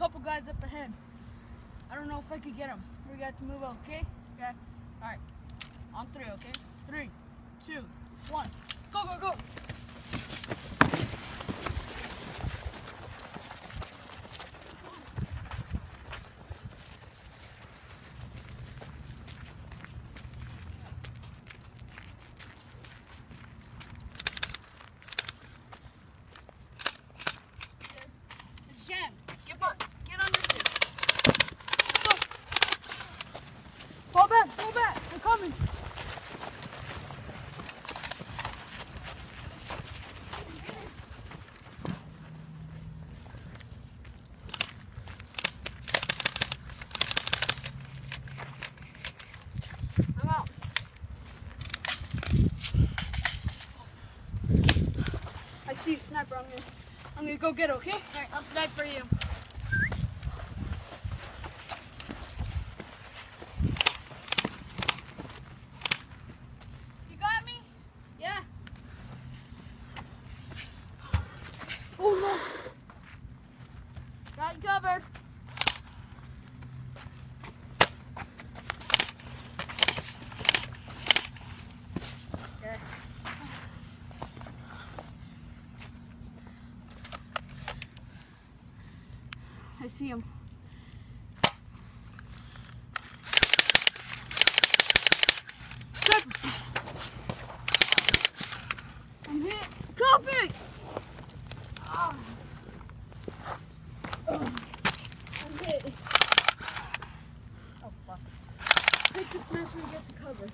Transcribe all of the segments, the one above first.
couple guys up ahead. I don't know if I could get them. We got to move out, okay? Yeah. All right. On three, okay? Three, two, one. Go, go, go. Coming. I see a sniper. I'm gonna, I'm gonna go get it, okay? Alright, I'll snipe for. You got me? Yeah. Oh no. Got you covered. I see him. Sniper. I'm hit. Copy! Ah. Ugh. I'm hit. Oh, fuck. This nest and get to cover.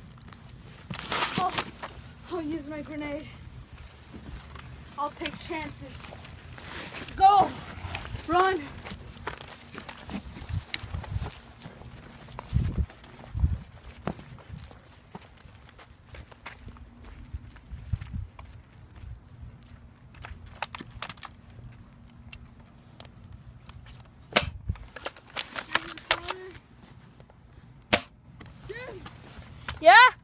Oh, I'll use my grenade. I'll take chances. Go! Run! Yeah?